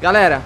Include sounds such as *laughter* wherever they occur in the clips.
Galera,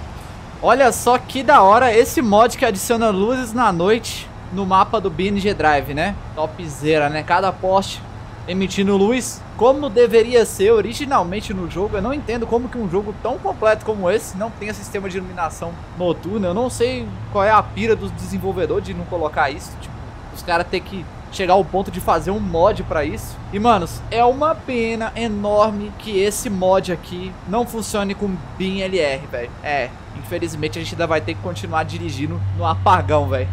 olha só que da hora esse mod que adiciona luzes na noite no mapa do BNG Drive, né? Topzera, né? Cada poste emitindo luz, como deveria ser originalmente no jogo. Eu não entendo como que um jogo tão completo como esse não tenha sistema de iluminação noturna. Eu não sei qual é a pira dos desenvolvedores de não colocar isso. Tipo, os caras ter que chegar ao ponto de fazer um mod pra isso. E, manos, é uma pena enorme que esse mod aqui não funcione com BinLR, velho. É, infelizmente a gente ainda vai ter que continuar dirigindo no apagão, velho.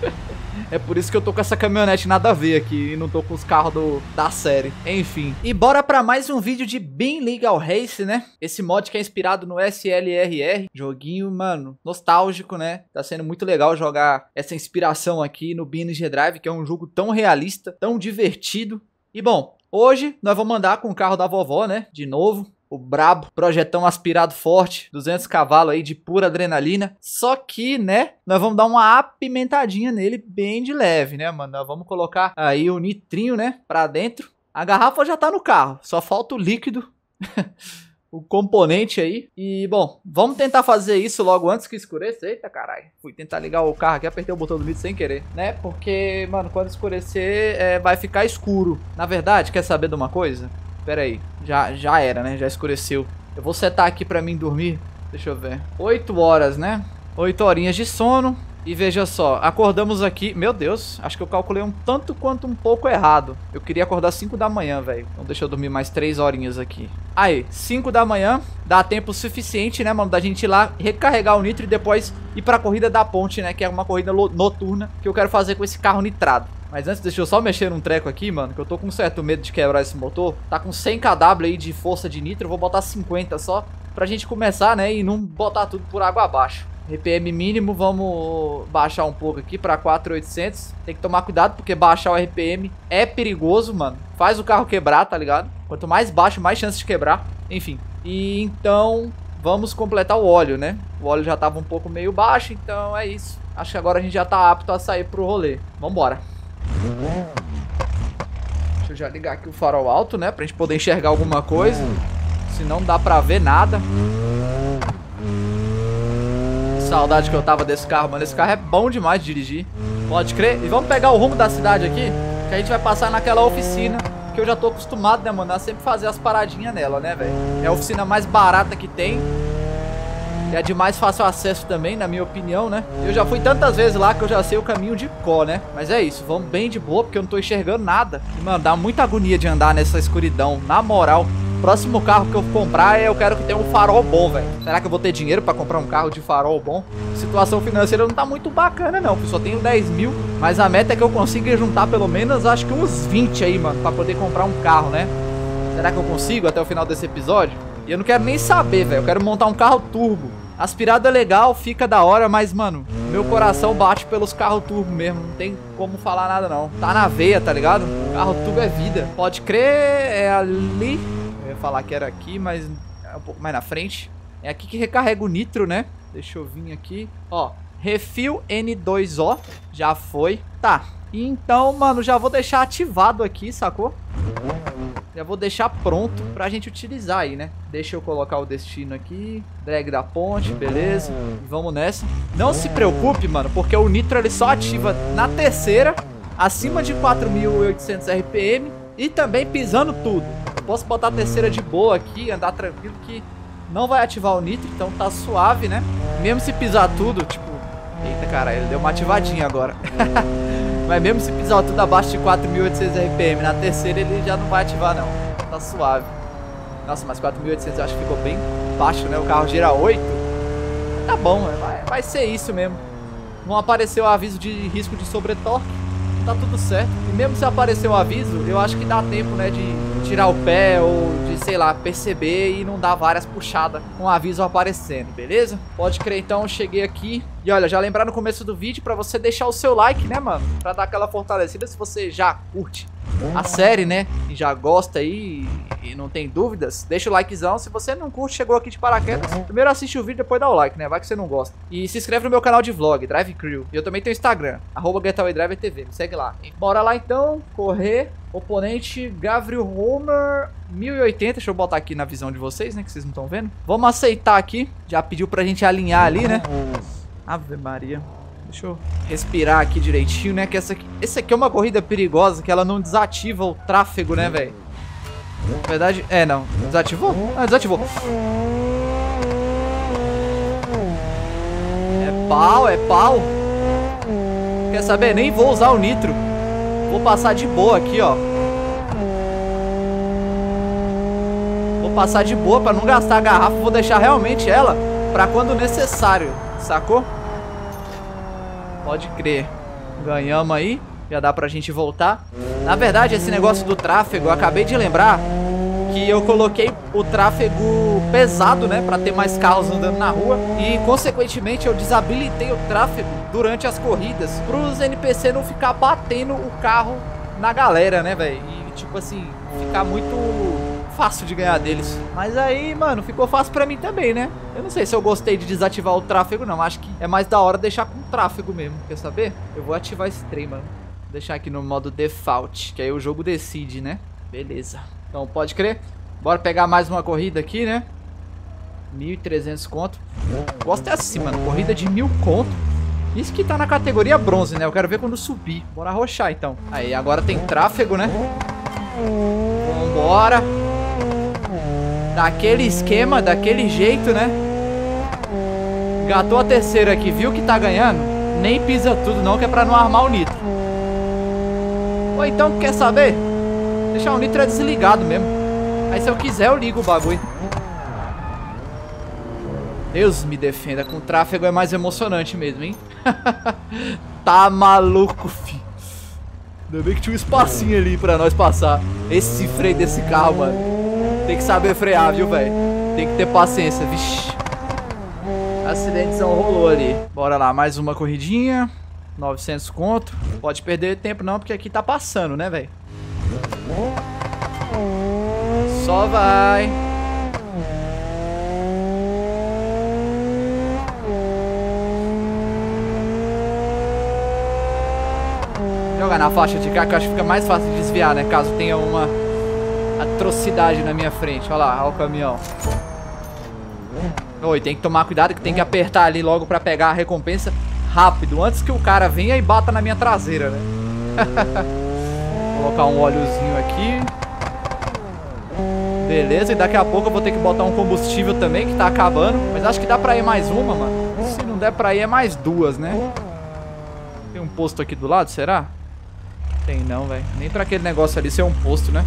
*laughs* É por isso que eu tô com essa caminhonete nada a ver aqui e não tô com os carros do, da série. Enfim. E bora pra mais um vídeo de Bean Legal Race, né? Esse mod que é inspirado no SLRR. Joguinho, mano, nostálgico, né? Tá sendo muito legal jogar essa inspiração aqui no Bean G Drive, que é um jogo tão realista, tão divertido. E bom, hoje nós vamos andar com o carro da vovó, né? De novo o brabo, projetão aspirado forte, 200 cavalos aí de pura adrenalina. Só que, né, nós vamos dar uma apimentadinha nele bem de leve, né, mano? Nós vamos colocar aí o nitrinho, né, pra dentro. A garrafa já tá no carro, só falta o líquido. *laughs* o componente aí. E, bom, vamos tentar fazer isso logo antes que escureça. Eita, caralho. Fui tentar ligar o carro aqui, apertei o botão do vídeo sem querer, né? Porque, mano, quando escurecer, é, vai ficar escuro. Na verdade, quer saber de uma coisa? Pera aí. Já, já era, né? Já escureceu. Eu vou setar aqui pra mim dormir. Deixa eu ver. 8 horas, né? 8 horinhas de sono. E veja só, acordamos aqui... Meu Deus, acho que eu calculei um tanto quanto um pouco errado. Eu queria acordar 5 da manhã, velho. Então deixa eu dormir mais 3 horinhas aqui. Aí, 5 da manhã, dá tempo suficiente, né, mano, da gente ir lá recarregar o nitro e depois ir pra corrida da ponte, né, que é uma corrida noturna que eu quero fazer com esse carro nitrado. Mas antes, deixa eu só mexer num treco aqui, mano, que eu tô com certo medo de quebrar esse motor. Tá com 100 kW aí de força de nitro, eu vou botar 50 só, pra gente começar, né, e não botar tudo por água abaixo. RPM mínimo, vamos baixar um pouco aqui pra 4.800. Tem que tomar cuidado, porque baixar o RPM é perigoso, mano. Faz o carro quebrar, tá ligado? Quanto mais baixo, mais chance de quebrar. Enfim. E então, vamos completar o óleo, né? O óleo já tava um pouco meio baixo, então é isso. Acho que agora a gente já tá apto a sair pro rolê. Vambora. Deixa eu já ligar aqui o farol alto, né? Pra gente poder enxergar alguma coisa. Senão não dá pra ver nada. Saudade que eu tava desse carro, mano. Esse carro é bom demais de dirigir. Pode crer. E vamos pegar o rumo da cidade aqui. Que a gente vai passar naquela oficina. Que eu já tô acostumado, né, mano? A sempre fazer as paradinhas nela, né, velho? É a oficina mais barata que tem. É de mais fácil acesso também, na minha opinião, né? Eu já fui tantas vezes lá que eu já sei o caminho de có, né? Mas é isso, vamos bem de boa, porque eu não tô enxergando nada. E, mano, dá muita agonia de andar nessa escuridão, na moral. Próximo carro que eu comprar, eu quero que tenha um farol bom, velho. Será que eu vou ter dinheiro pra comprar um carro de farol bom? Situação financeira não tá muito bacana, não. Eu só tenho 10 mil. Mas a meta é que eu consiga juntar pelo menos, acho que uns 20 aí, mano. Pra poder comprar um carro, né? Será que eu consigo até o final desse episódio? E eu não quero nem saber, velho. Eu quero montar um carro turbo. Aspirado é legal, fica da hora, mas, mano, meu coração bate pelos carros turbo mesmo. Não tem como falar nada, não. Tá na veia, tá ligado? Carro turbo é vida. Pode crer, é ali. Eu ia falar que era aqui, mas é um pouco mais na frente. É aqui que recarrega o nitro, né? Deixa eu vir aqui. Ó, refil N2O. Já foi. Tá. Então, mano, já vou deixar ativado aqui, sacou? Já vou deixar pronto pra gente utilizar aí, né? Deixa eu colocar o destino aqui. Drag da ponte, beleza. Vamos nessa. Não se preocupe, mano, porque o nitro ele só ativa na terceira, acima de 4.800 RPM e também pisando tudo. Posso botar a terceira de boa aqui, andar tranquilo que não vai ativar o nitro, então tá suave, né? Mesmo se pisar tudo, tipo... Eita, cara, ele deu uma ativadinha agora. *laughs* Mas mesmo se pisar tudo abaixo de 4.800 RPM, na terceira ele já não vai ativar não. Tá suave. Nossa, mas 4.800 eu acho que ficou bem baixo, né? O carro gira 8. Tá bom, vai, vai ser isso mesmo. Não apareceu o aviso de risco de sobretorque. Tá tudo certo. E mesmo se aparecer o aviso, eu acho que dá tempo, né, de tirar o pé ou sei lá, perceber e não dar várias puxadas com aviso aparecendo, beleza? Pode crer, então, eu cheguei aqui. E olha, já lembrar no começo do vídeo pra você deixar o seu like, né, mano? Pra dar aquela fortalecida se você já curte a série, né? E já gosta aí e não tem dúvidas, deixa o likezão. Se você não curte, chegou aqui de paraquedas, primeiro assiste o vídeo, depois dá o like, né? Vai que você não gosta. E se inscreve no meu canal de vlog, Drive Crew. E eu também tenho Instagram, arroba TV. Me segue lá. Bora lá então, correr. Oponente Gabriel Homer 1080, deixa eu botar aqui na visão de vocês, né, que vocês não estão vendo. Vamos aceitar aqui, já pediu pra gente alinhar ali, né? Ave Maria. Deixa eu respirar aqui direitinho, né? Que essa aqui, essa aqui é uma corrida perigosa, que ela não desativa o tráfego, né, velho? Na verdade, é, não. Desativou? Ah, desativou. É pau, é pau. Quer saber? Nem vou usar o nitro. Vou passar de boa aqui, ó. Vou passar de boa pra não gastar a garrafa. Vou deixar realmente ela pra quando necessário. Sacou? Pode crer. Ganhamos aí. Já dá pra gente voltar. Na verdade, esse negócio do tráfego, eu acabei de lembrar que eu coloquei o tráfego pesado, né, para ter mais carros andando na rua e consequentemente eu desabilitei o tráfego durante as corridas para os NPC não ficar batendo o carro na galera, né, velho? E tipo assim, ficar muito fácil de ganhar deles. Mas aí, mano, ficou fácil pra mim também, né? Eu não sei se eu gostei de desativar o tráfego, não. Acho que é mais da hora deixar com tráfego mesmo. Quer saber? Eu vou ativar esse trem, mano. Vou deixar aqui no modo default, que aí o jogo decide, né? Beleza. Então, pode crer. Bora pegar mais uma corrida aqui, né? 1.300 conto. Gosto é assim, mano. Corrida de mil conto. Isso que tá na categoria bronze, né? Eu quero ver quando subir. Bora arrochar, então. Aí, agora tem tráfego, né? Vambora. Daquele esquema, daquele jeito, né? Gatou a terceira aqui, viu que tá ganhando? Nem pisa tudo não, que é pra não armar o nitro. Ou então, quer saber? Deixar o nitro desligado mesmo. Aí se eu quiser eu ligo o bagulho. Deus me defenda, com tráfego é mais emocionante mesmo, hein? *laughs* tá maluco, fi. Ainda bem que tinha um espacinho ali pra nós passar. Esse freio desse carro, mano. Tem que saber frear, viu, velho? Tem que ter paciência, vixi. Acidentezão rolou ali. Bora lá, mais uma corridinha. 900 conto. Pode perder tempo não, porque aqui tá passando, né, velho? Só vai. Jogar na faixa de cá que eu acho que fica mais fácil de desviar, né? Caso tenha uma atrocidade na minha frente. Olha lá, olha o caminhão. Oi, tem que tomar cuidado que tem que apertar ali logo pra pegar a recompensa rápido, antes que o cara venha e bata na minha traseira, né? *laughs* Colocar um óleozinho aqui. Beleza, e daqui a pouco eu vou ter que botar um combustível também, que tá acabando. Mas acho que dá pra ir mais uma, mano. Se não der pra ir, é mais duas, né? Tem um posto aqui do lado, será? Tem não, velho. Nem pra aquele negócio ali ser um posto, né?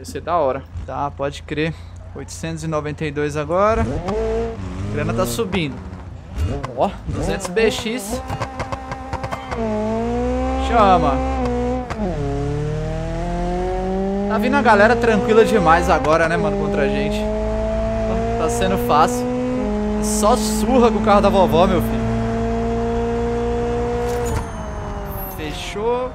Ia ser da hora. Tá, pode crer. 892 agora. A grana tá subindo. Ó, 200 BX. Chama. Tá vindo a galera tranquila demais agora, né, mano, contra a gente. Tá sendo fácil. Só surra com o carro da vovó, meu filho. Fechou.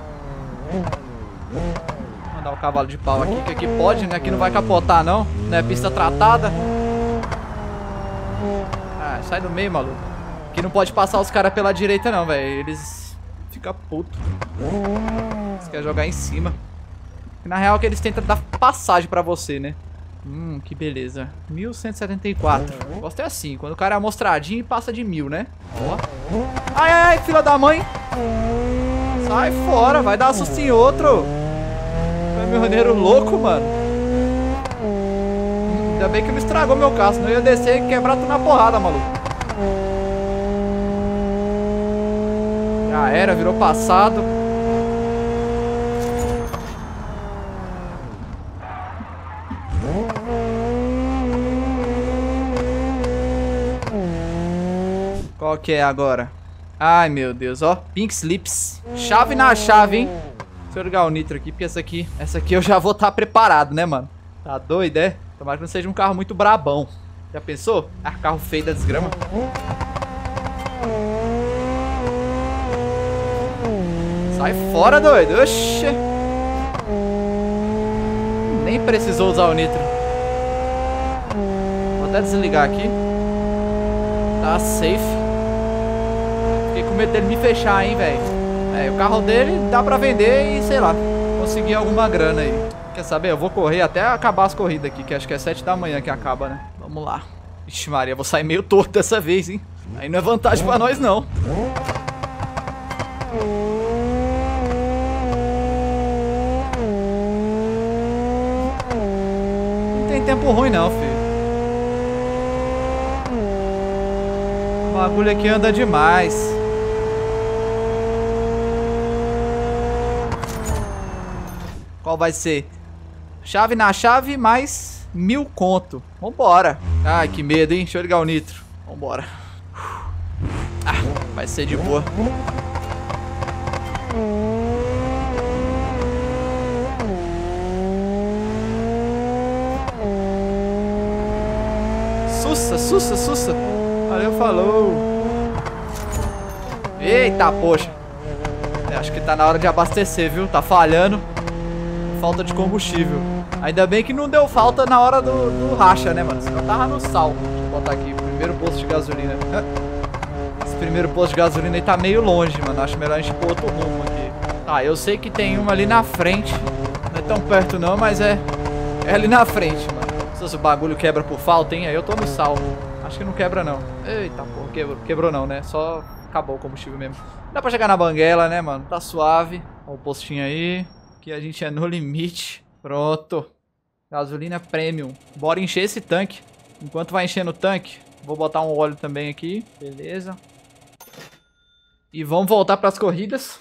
Cavalo de pau aqui, que aqui pode, né? Aqui não vai capotar, não. Não é pista tratada. Ah, sai do meio, maluco. Aqui não pode passar os caras pela direita, não, velho. Eles ficam putos. Eles querem jogar em cima. Na real que eles tentam dar passagem pra você, né? Hum, que beleza. 1174. Gosto é assim, quando o cara é amostradinho passa de mil, né? Ó. Ai, ai, ai, filha da mãe. Sai fora, vai dar susto em outro. Caminhoneiro louco, mano. Ainda bem que não estragou meu carro, senão eu ia descer e quebrar tudo na porrada, maluco. Já era, virou passado. Qual que é agora? Ai, meu Deus, ó. Pink Slips. Chave na chave, hein? Deixa eu o nitro aqui, porque essa aqui... Essa aqui eu já vou estar tá preparado, né, mano? Tá doido, é? Tomara que não seja um carro muito brabão. Já pensou? Ah, carro feio da desgrama. Sai fora, doido. Oxê. Nem precisou usar o nitro. Vou até desligar aqui. Tá safe. Fiquei com medo dele me fechar, hein, velho. É, o carro dele dá pra vender e, sei lá, conseguir alguma grana aí. Quer saber? Eu vou correr até acabar as corridas aqui, que acho que é 7 da manhã que acaba, né? Vamos lá. Ixi Maria, vou sair meio torto dessa vez, hein? Aí não é vantagem pra nós, não. Não tem tempo ruim não, filho. O bagulho aqui anda demais. Qual vai ser? Chave na chave, mais mil conto. Vambora. Ai, que medo, hein? Deixa eu ligar o nitro. Vambora. Ah, vai ser de boa. Sussa, sussa, sussa. Valeu, falou. Eita, poxa. É, acho que tá na hora de abastecer, viu? Tá falhando. Falta de combustível. Ainda bem que não deu falta na hora do, do racha, né, mano? Senão tava no sal. Deixa eu botar aqui. Primeiro posto de gasolina. *laughs* Esse primeiro posto de gasolina aí tá meio longe, mano. Acho melhor a gente pôr outro rumo aqui. Tá, eu sei que tem uma ali na frente. Não é tão perto não, mas é... É ali na frente, mano. Se o bagulho quebra por falta, hein? Aí eu tô no sal. Acho que não quebra, não. Eita, porra. Quebrou, quebrou não, né? Só acabou o combustível mesmo. Dá pra chegar na banguela, né, mano? Tá suave. Olha o postinho aí. Aqui a gente é no limite. Pronto. Gasolina premium. Bora encher esse tanque. Enquanto vai enchendo o tanque, vou botar um óleo também aqui. Beleza. E vamos voltar para as corridas.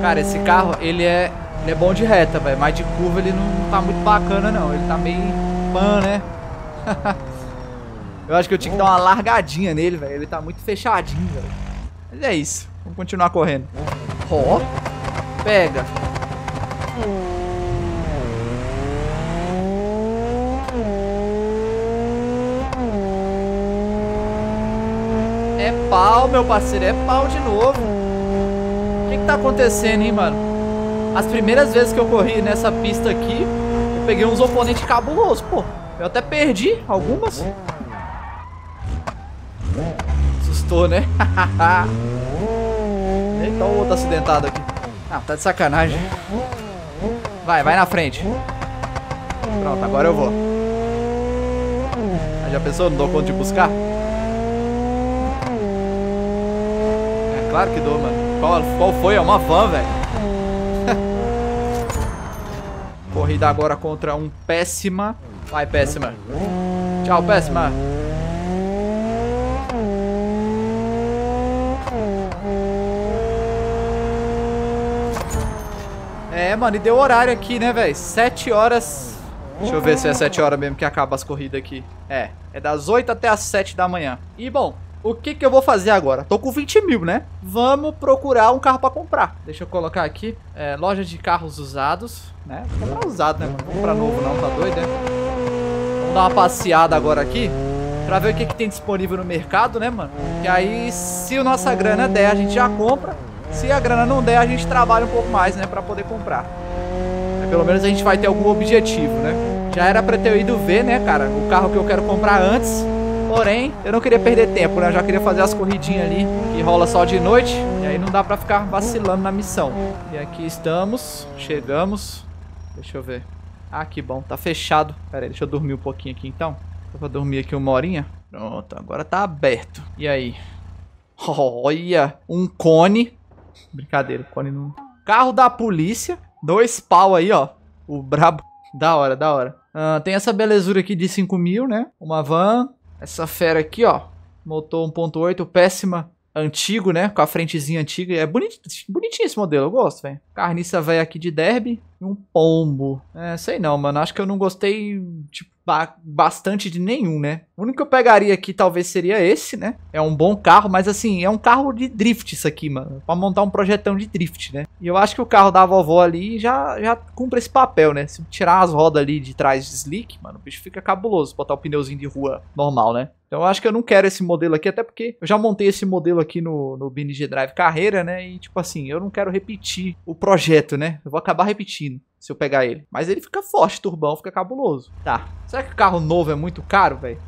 Cara, esse carro, ele é, ele é bom de reta, velho. Mas de curva ele não, tá muito bacana, não. Ele tá meio pan, né? *laughs* Eu acho que eu tinha que dar uma largadinha nele, velho. Ele tá muito fechadinho, velho. Mas é isso. Vamos continuar correndo. Ó. Oh, pega. É pau, meu parceiro. É pau de novo. O que que tá acontecendo, hein, mano? As primeiras vezes que eu corri nessa pista aqui, eu peguei uns oponentes cabulosos, pô. Eu até perdi algumas. Assustou, né? *laughs* Eita, o outro acidentado aqui. Ah, tá de sacanagem. Vai, vai na frente. Pronto, agora eu vou. Ah, já pensou? Não dou conta de buscar? É claro que dou, mano. Qual, qual foi? É uma van, velho. *laughs* Corrida agora contra um péssima. Vai, péssima. Tchau, péssima. É, mano, e deu horário aqui, né, velho? 7 horas. Deixa eu ver se é 7 horas mesmo que acaba as corridas aqui. É, é das 8 até as 7 da manhã. E, bom, o que que eu vou fazer agora? Tô com 20 mil, né? Vamos procurar um carro pra comprar. Deixa eu colocar aqui, é, loja de carros usados, né? Comprar usado, né, mano? Comprar novo não, tá doido, né? Vamos dar uma passeada agora aqui. Pra ver o que, que tem disponível no mercado, né, mano? E aí, se a nossa grana der, a gente já compra. Se a grana não der, a gente trabalha um pouco mais, né, pra poder comprar. Mas pelo menos a gente vai ter algum objetivo, né? Já era pra ter ido ver, né, cara, o carro que eu quero comprar antes. Porém, eu não queria perder tempo, né? Eu já queria fazer as corridinhas ali, que rola só de noite. E aí não dá pra ficar vacilando na missão. E aqui estamos, chegamos. Deixa eu ver. Ah, que bom, tá fechado. Pera aí, deixa eu dormir um pouquinho aqui então. Só pra dormir aqui uma horinha. Pronto, agora tá aberto. E aí? *laughs* Olha, um cone Brincadeira, cone não. Carro da polícia. Dois pau aí, ó. O brabo. Da hora, da hora. Uh, tem essa belezura aqui de 5 mil, né? Uma van. Essa fera aqui, ó. Motor 1.8, péssima. Antigo, né? Com a frentezinha antiga. É bonito, bonitinho esse modelo, eu gosto, velho. Carniça velha aqui de derby. E um pombo. É, sei não, mano. Acho que eu não gostei, tipo, ba bastante de nenhum, né? O único que eu pegaria aqui talvez seria esse, né? É um bom carro, mas assim, é um carro de drift isso aqui, mano. Pra montar um projetão de drift, né? E eu acho que o carro da vovó ali já, já cumpre esse papel, né? Se tirar as rodas ali de trás de slick, mano, o bicho fica cabuloso. Botar o pneuzinho de rua normal, né? Então eu acho que eu não quero esse modelo aqui, até porque eu já montei esse modelo aqui no, no BNG Drive Carreira, né? E tipo assim, eu não quero repetir o projeto, né? Eu vou acabar repetindo se eu pegar ele. Mas ele fica forte, turbão, fica cabuloso. Tá. Será que carro novo é muito caro, velho?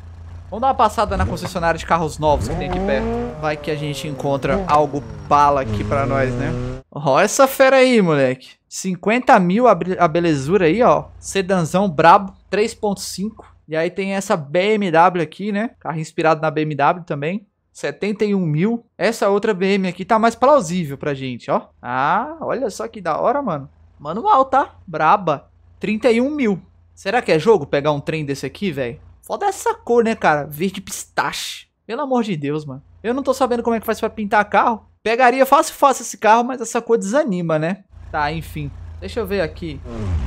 Vamos dar uma passada na concessionária de carros novos que tem aqui perto. Vai que a gente encontra algo bala aqui pra nós, né? Ó, essa fera aí, moleque. 50 mil a belezura aí, ó. Sedanzão brabo, 3.5. E aí tem essa BMW aqui, né? Carro inspirado na BMW também. 71 mil. Essa outra BM aqui tá mais plausível pra gente, ó. Ah, olha só que da hora, mano. Manual, tá? Braba. 31 mil. Será que é jogo pegar um trem desse aqui, velho? Foda essa cor, né, cara? Verde pistache. Pelo amor de Deus, mano. Eu não tô sabendo como é que faz pra pintar carro. Pegaria fácil, fácil esse carro, mas essa cor desanima, né? Tá, enfim. Deixa eu ver aqui.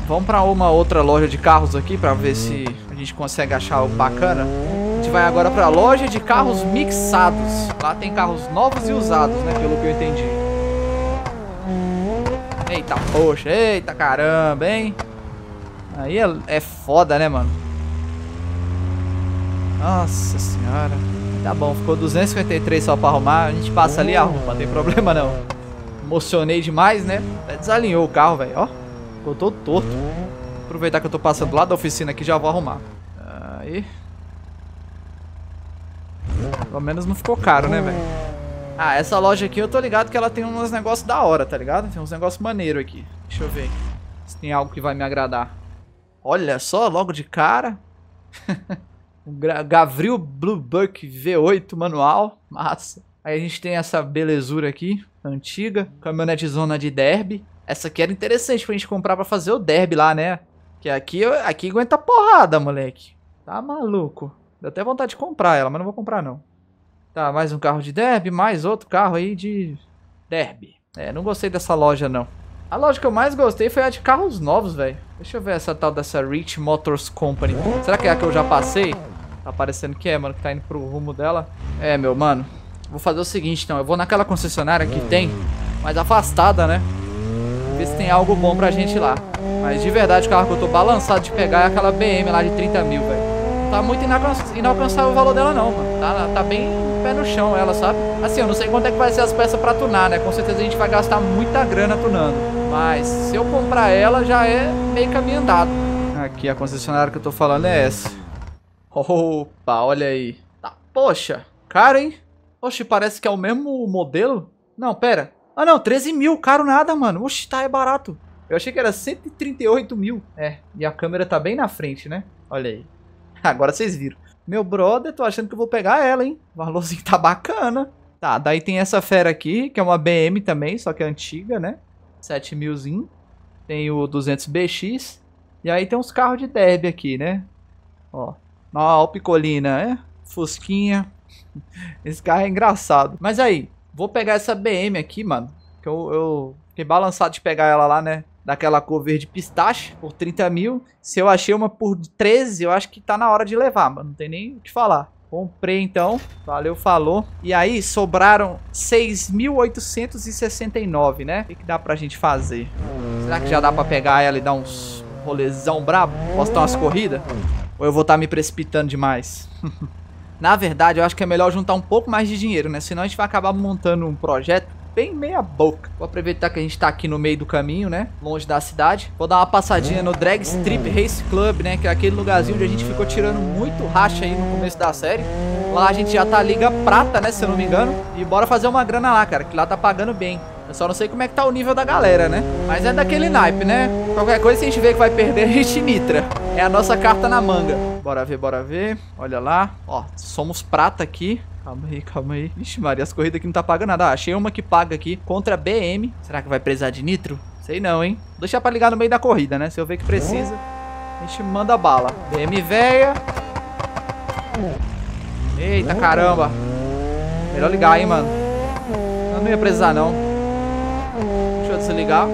Vamos pra uma outra loja de carros aqui pra ver se a gente consegue achar algo bacana. A gente vai agora pra loja de carros mixados. Lá tem carros novos e usados, né? Pelo que eu entendi. Eita, poxa. Eita, caramba, hein? Aí é, é foda, né, mano? Nossa senhora. Tá bom, ficou 253 só pra arrumar. A gente passa ali e arruma, não tem problema não. Emocionei demais, né? Desalinhou o carro, velho. Ó, ficou todo torto. Aproveitar que eu tô passando lá da oficina aqui já vou arrumar. Aí. Pelo menos não ficou caro, né, velho? Ah, essa loja aqui eu tô ligado que ela tem uns negócios da hora, tá ligado? Tem uns negócios maneiros aqui. Deixa eu ver se tem algo que vai me agradar. Olha só, logo de cara. *laughs* Um Gavril Bluebuck V8 manual. Massa. Aí a gente tem essa belezura aqui, antiga. Caminhonete zona de derby. Essa aqui era interessante pra gente comprar pra fazer o derby lá, né? Que aqui, aqui aguenta porrada, moleque. Tá maluco. Deu até vontade de comprar ela, mas não vou comprar não. Tá, mais um carro de derby, mais outro carro aí de derby. É, não gostei dessa loja não. A loja que eu mais gostei foi a de carros novos, velho. Deixa eu ver essa tal dessa Rich Motors Company. Será que é a que eu já passei? Tá parecendo que é, mano, que tá indo pro rumo dela. É, meu, mano. Vou fazer o seguinte, então. Eu vou naquela concessionária que tem, mais afastada, né? Ver se tem algo bom pra gente lá. Mas de verdade, o carro que eu tô balançado de pegar é aquela BM lá de 30 mil, velho. Tá muito inalcançável o valor dela, não, mano. Tá, tá bem pé no chão ela, sabe? Assim, eu não sei quanto é que vai ser as peças pra tunar, né? Com certeza a gente vai gastar muita grana tunando. Mas se eu comprar ela, já é meio caminho andado. Aqui, a concessionária que eu tô falando é essa. Opa, olha aí. Tá, poxa, caro, hein? Oxe, parece que é o mesmo modelo. Não, pera. Ah, não, 13 mil, caro nada, mano. Oxe, tá, é barato. Eu achei que era 138 mil. É, e a câmera tá bem na frente, né? Olha aí. *laughs* Agora vocês viram. Meu brother, tô achando que eu vou pegar ela, hein? O valorzinho tá bacana. Tá, daí tem essa fera aqui, que é uma BM também, só que é antiga, né? 7 milzinho. Tem o 200BX. E aí tem uns carros de derby aqui, né? Ó. Ó, o Picolina, é? Fusquinha. *laughs* Esse carro é engraçado. Mas aí, vou pegar essa BM aqui, mano. Que eu, eu fiquei balançado de pegar ela lá, né? Daquela cor verde pistache, por 30 mil. Se eu achei uma por 13, eu acho que tá na hora de levar, mano. Não tem nem o que falar. Comprei então, valeu, falou. E aí sobraram 6.869, né? O que, que dá pra gente fazer? Será que já dá pra pegar ela e dar uns rolezão brabo? Posso dar umas corridas? Ou eu vou estar tá me precipitando demais? *laughs* Na verdade, eu acho que é melhor juntar um pouco mais de dinheiro, né? Senão a gente vai acabar montando um projeto bem meia boca. Vou aproveitar que a gente tá aqui no meio do caminho, né? Longe da cidade. Vou dar uma passadinha no Drag Strip Race Club, né? Que é aquele lugarzinho onde a gente ficou tirando muito racha aí no começo da série. Lá a gente já tá liga prata, né? Se eu não me engano. E bora fazer uma grana lá, cara. Que lá tá pagando bem. Eu só não sei como é que tá o nível da galera, né? Mas é daquele naipe, né? Qualquer coisa, se a gente vê que vai perder, a gente nitra. É a nossa carta na manga. Bora ver, bora ver. Olha lá. Ó, somos prata aqui. Calma aí, calma aí. Vixe, Maria, as corridas aqui não tá pagando nada. Ah, achei uma que paga aqui contra BM. Será que vai precisar de nitro? Sei não, hein? Vou deixar pra ligar no meio da corrida, né? Se eu ver que precisa, a gente manda bala. BM véia. Eita, caramba. Melhor ligar, hein, mano. Eu não ia precisar, não. Deixa eu desligar.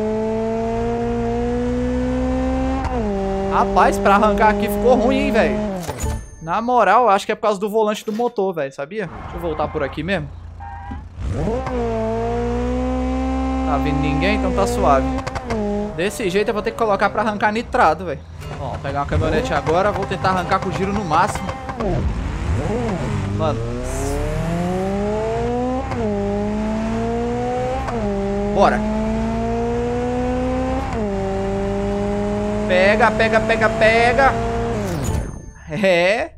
Rapaz, pra arrancar aqui ficou ruim, hein, velho. Na moral, acho que é por causa do volante do motor, velho, sabia? Deixa eu voltar por aqui mesmo. Tá vindo ninguém, então tá suave. Desse jeito eu vou ter que colocar pra arrancar nitrado, velho. Ó, pegar uma caminhonete agora, vou tentar arrancar com o giro no máximo. Mano. Bora. Pega, pega, pega, pega. É.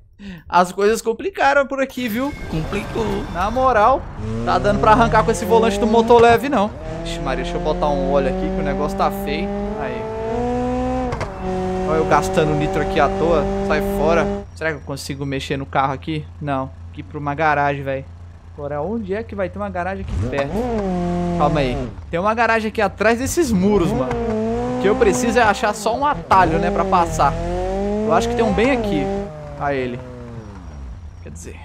As coisas complicaram por aqui, viu? Complicou. Na moral, tá dando pra arrancar com esse volante do motor leve, não. Ixi, Maria, deixa eu botar um óleo aqui que o negócio tá feio. Aí. Olha eu gastando nitro aqui à toa. Sai fora. Será que eu consigo mexer no carro aqui? Não. Aqui pra uma garagem, velho. Agora, onde é que vai ter uma garagem aqui perto? Calma aí. Tem uma garagem aqui atrás desses muros, mano. O que eu preciso é achar só um atalho, né, pra passar. Eu acho que tem um bem aqui. A ele. Quer dizer...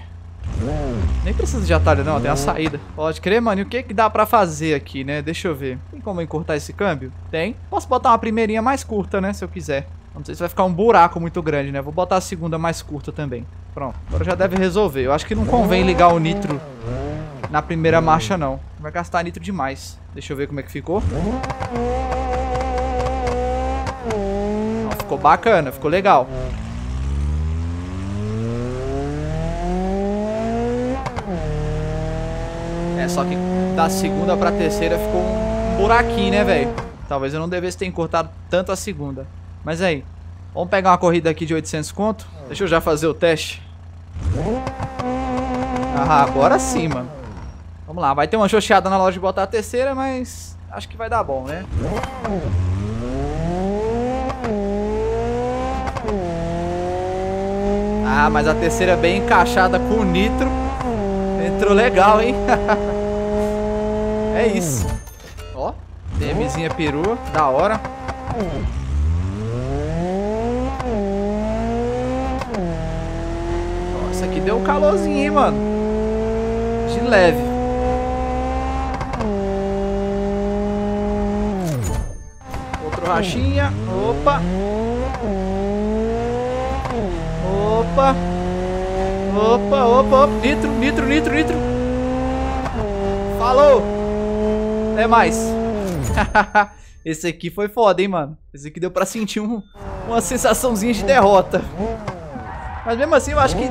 Nem precisa de atalho, não. Tem a saída. Pode crer, mano. E o que que dá pra fazer aqui, né? Deixa eu ver. Tem como encurtar esse câmbio? Tem. Posso botar uma primeirinha mais curta, né? Se eu quiser. Não sei se vai ficar um buraco muito grande, né? Vou botar a segunda mais curta também. Pronto. Agora já deve resolver. Eu acho que não convém ligar o nitro na primeira marcha, não. Vai gastar nitro demais. Deixa eu ver como é que ficou. Ficou bacana. Ficou legal. É, só que da segunda pra terceira ficou um buraquinho, né, velho? Talvez eu não devesse ter encurtado tanto a segunda. Mas aí, vamos pegar uma corrida aqui de 800 conto? Deixa eu já fazer o teste. Ah, agora sim, mano. Vamos lá, vai ter uma xoxeada na loja de botar a terceira, mas acho que vai dar bom, né? Ah, mas a terceira é bem encaixada com o nitro. Entrou legal, hein? *laughs* é isso. Ó, DMzinha perua, da hora. Nossa, aqui deu um calorzinho, hein, mano. De leve. Outro rachinha. Opa. Opa. Opa, opa, opa. Nitro, nitro, nitro, nitro. Falou. Até mais. *laughs* Esse aqui foi foda, hein, mano. Esse aqui deu pra sentir um, uma sensaçãozinha de derrota. Mas mesmo assim eu acho que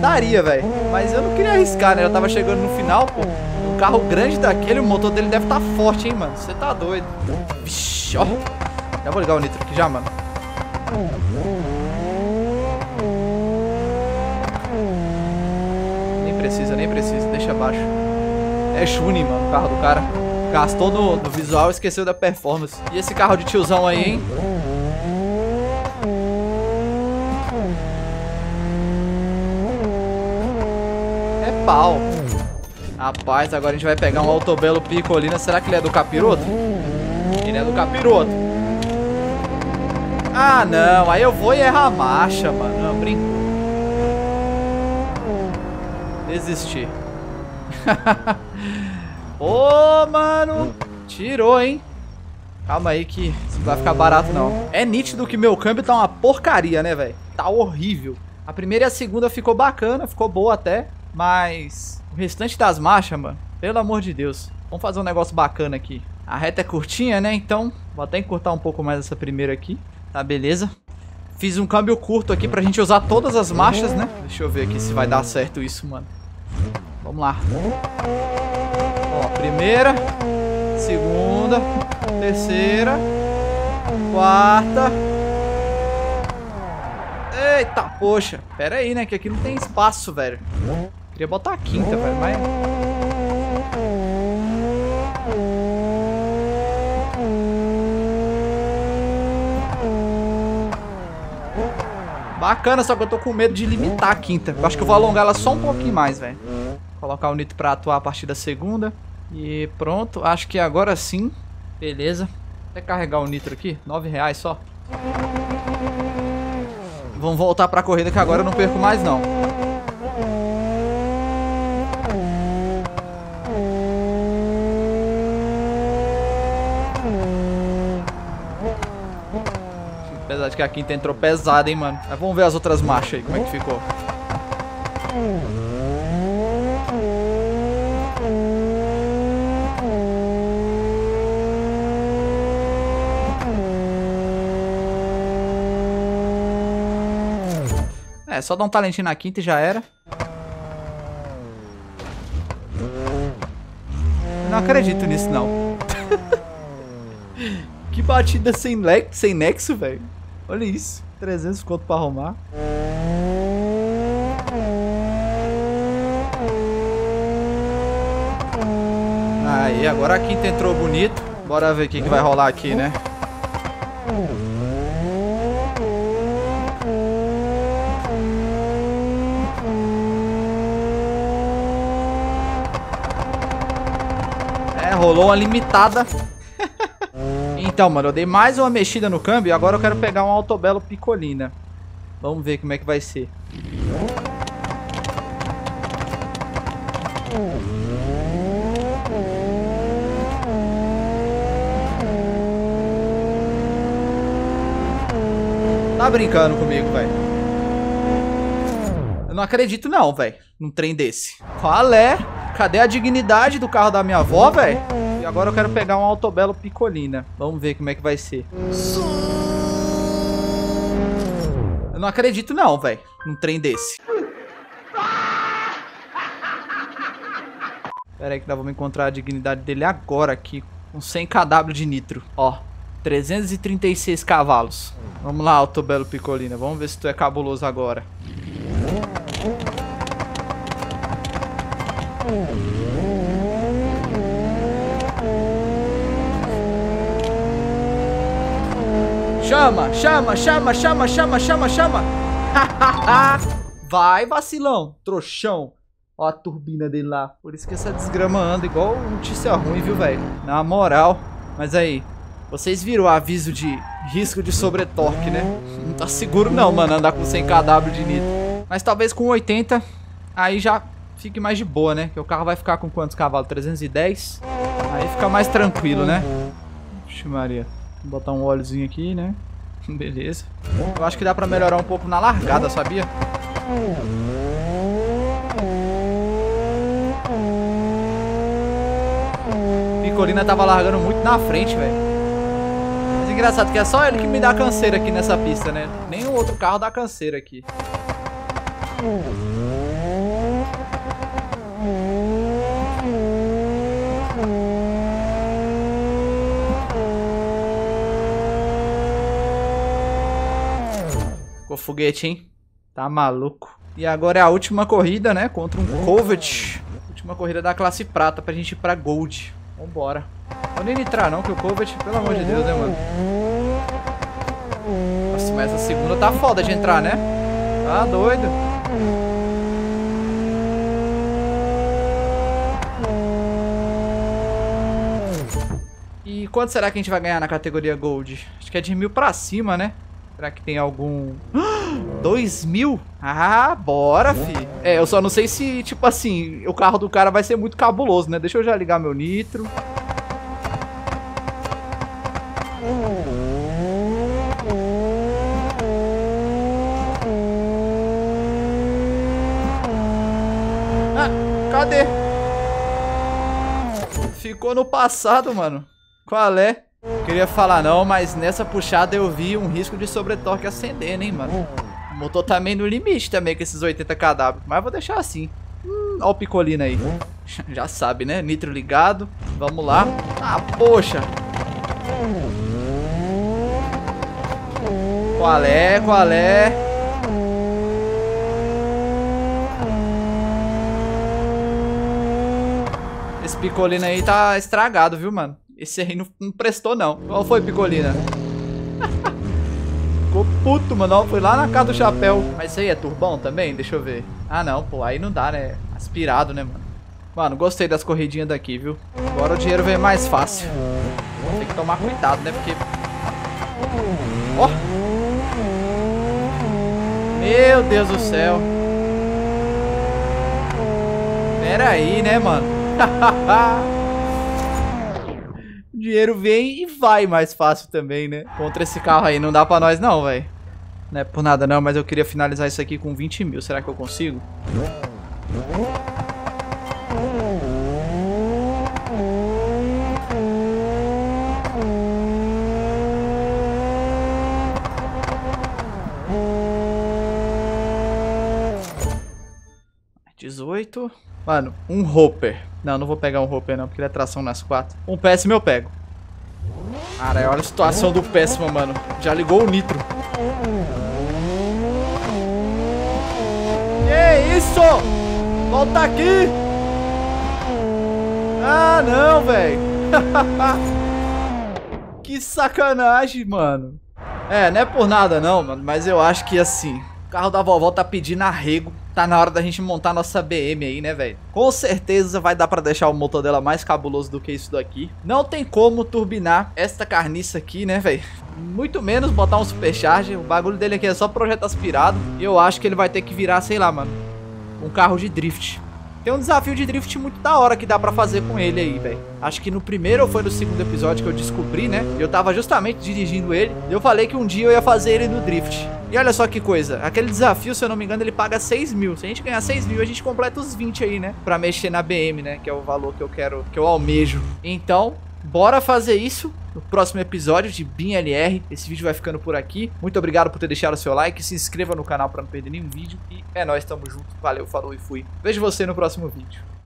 daria, velho. Mas eu não queria arriscar, né? Eu tava chegando no final, pô. Um carro grande daquele, o motor dele deve estar tá forte, hein, mano. Você tá doido. Vixe, ó. Já vou ligar o nitro aqui já, mano. Nem precisa. Deixa abaixo. É Shuni, mano, o carro do cara. Gastou no, no visual esqueceu da performance. E esse carro de tiozão aí, hein? É pau. Rapaz, agora a gente vai pegar um Autobelo Picolina. Será que ele é do capiroto? Ele é do capiroto. Ah, não. Aí eu vou e errar a marcha, mano. Não, brinco. Desistir. *laughs* Ô, oh, mano. Tirou, hein? Calma aí que isso não vai ficar barato, não. É nítido que meu câmbio tá uma porcaria, né, velho? Tá horrível. A primeira e a segunda ficou bacana, ficou boa até. Mas o restante das marchas, mano, pelo amor de Deus. Vamos fazer um negócio bacana aqui. A reta é curtinha, né? Então, vou até encurtar um pouco mais essa primeira aqui. Tá, beleza. Fiz um câmbio curto aqui pra gente usar todas as marchas, né? Deixa eu ver aqui se vai dar certo isso, mano. Vamos lá. Ó, primeira, segunda, terceira, quarta. Eita, poxa. Pera aí, né? Que aqui não tem espaço, velho. Queria botar a quinta, velho, mas... Bacana, só que eu tô com medo de limitar a quinta. Eu acho que eu vou alongar ela só um pouquinho mais, velho. Colocar o Nito pra atuar a partir da segunda. E pronto, acho que agora sim. Beleza. Até carregar o Nitro aqui, nove reais só. Vamos voltar pra corrida que agora eu não perco mais não. Apesar de que a quinta entrou pesada, hein, mano. Mas vamos ver as outras marchas aí, como é que ficou. É, só dar um talentinho na quinta e já era. Eu não acredito nisso, não. *laughs* que batida sem, le... sem nexo, velho. Olha isso. 300 conto pra arrumar. Aí, agora a quinta entrou bonito. Bora ver o que, que vai rolar aqui, né? Rolou uma limitada. então, mano, eu dei mais uma mexida no câmbio e agora eu quero pegar um Autobelo Picolina. Vamos ver como é que vai ser. Tá brincando comigo, velho. Eu não acredito não, velho, num trem desse. Qual é? Cadê a dignidade do carro da minha avó, velho? E agora eu quero pegar um Autobelo Picolina. Vamos ver como é que vai ser. Eu não acredito não, velho, num trem desse. Pera aí que nós vamos encontrar a dignidade dele agora aqui. Com 100 kW de nitro. Ó, 336 cavalos. Vamos lá, Autobelo Picolina. Vamos ver se tu é cabuloso agora. Chama, chama, chama, chama, chama, chama, chama. *laughs* Vai, vacilão, trouxão. Ó a turbina dele lá. Por isso que essa desgrama anda igual notícia ruim, viu, velho? Na moral. Mas aí, vocês viram o aviso de risco de sobretorque, né? Não tá seguro não, mano, andar com 100 kW de nitro. Mas talvez com 80, aí já fique mais de boa, né? Que o carro vai ficar com quantos cavalos? 310? Aí fica mais tranquilo, né? Vixe Maria. Vou botar um óleozinho aqui, né? Beleza. Eu acho que dá pra melhorar um pouco na largada, sabia? Picolina tava largando muito na frente, velho engraçado que é só ele que me dá canseira aqui nessa pista, né? Nenhum outro carro dá canseira aqui. Ficou foguete, hein? Tá maluco. E agora é a última corrida, né? Contra um Covet. Última corrida da classe prata pra gente ir pra Gold. Vambora. Vou nem entrar não, que o Covet, pelo amor de Deus, né, mano? Nossa, mas essa segunda tá foda de entrar, né? Tá doido. E quanto será que a gente vai ganhar na categoria Gold? Acho que é de mil pra cima, né? Será que tem algum... *gasps* Dois mil? Ah, bora, fi. É, eu só não sei se, tipo assim, o carro do cara vai ser muito cabuloso, né? Deixa eu já ligar meu nitro. Cadê? Ficou no passado, mano. Qual é? Queria falar não, mas nessa puxada eu vi um risco de sobretorque acendendo, hein, mano. O motor tá meio no limite também com esses 80 kW, mas vou deixar assim. Hum, ó o picolino aí. *laughs* Já sabe, né? Nitro ligado. Vamos lá. Ah, poxa. Qual é? Qual é? Esse picolino aí tá estragado, viu, mano? Esse aí não, não prestou, não. Qual foi, picolina? *laughs* Ficou puto, mano. Foi lá na casa do chapéu. Mas isso aí é turbão também? Deixa eu ver. Ah, não, pô. Aí não dá, né? Aspirado, né, mano? Mano, gostei das corridinhas daqui, viu? Agora o dinheiro vem mais fácil. Tem que tomar cuidado, né? Porque... Ó! Oh! Meu Deus do céu. Pera aí, né, mano? o *laughs* dinheiro vem e vai mais fácil também, né? Contra esse carro aí, não dá pra nós não, velho. Não é por nada não, mas eu queria finalizar isso aqui com 20 mil. Será que eu consigo? 18. Mano, um Hopper. Não, não vou pegar um Hopper não, porque ele é tração nas quatro. Um péssimo eu pego. Cara, olha a situação do péssimo, mano. Já ligou o nitro. Que isso? Volta aqui! Ah, não, velho. *laughs* que sacanagem, mano. É, não é por nada não, mano, mas eu acho que assim, o carro da vovó tá pedindo arrego. Tá na hora da gente montar nossa BM aí, né, velho? Com certeza vai dar pra deixar o motor dela mais cabuloso do que isso daqui. Não tem como turbinar esta carniça aqui, né, velho? Muito menos botar um supercharger. O bagulho dele aqui é só projeto aspirado. E eu acho que ele vai ter que virar, sei lá, mano, um carro de drift. Tem um desafio de drift muito da hora que dá pra fazer com ele aí, velho. Acho que no primeiro ou foi no segundo episódio que eu descobri, né? Eu tava justamente dirigindo ele. E eu falei que um dia eu ia fazer ele no drift. E olha só que coisa. Aquele desafio, se eu não me engano, ele paga 6 mil. Se a gente ganhar 6 mil, a gente completa os 20 aí, né? Pra mexer na BM, né? Que é o valor que eu quero, que eu almejo. Então, bora fazer isso no próximo episódio de BinLR. Esse vídeo vai ficando por aqui. Muito obrigado por ter deixado o seu like. Se inscreva no canal para não perder nenhum vídeo. E é nóis, tamo junto. Valeu, falou e fui. Vejo você no próximo vídeo.